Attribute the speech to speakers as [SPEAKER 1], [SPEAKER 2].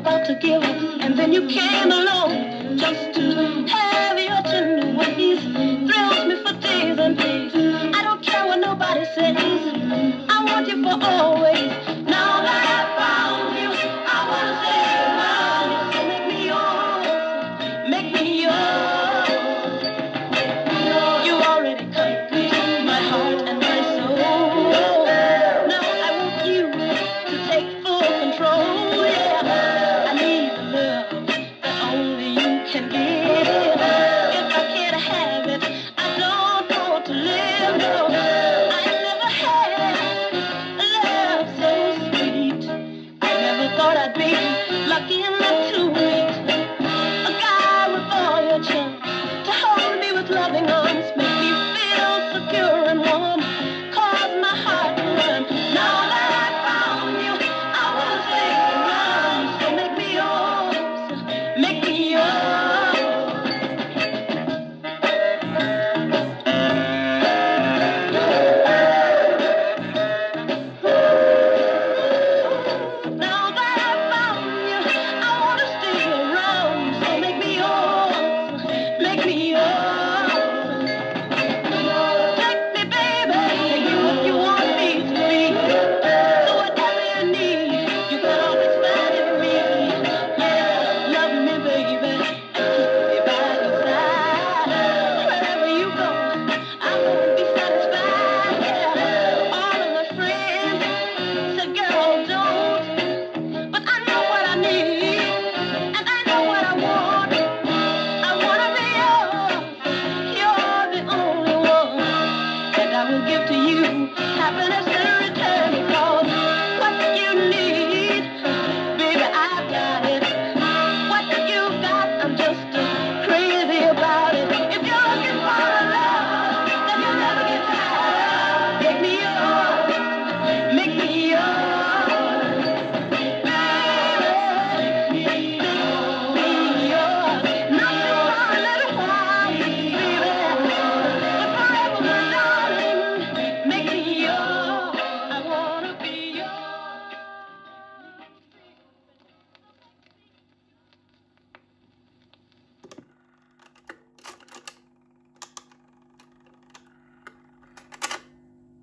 [SPEAKER 1] About to give up, and then you came along just to have your turn.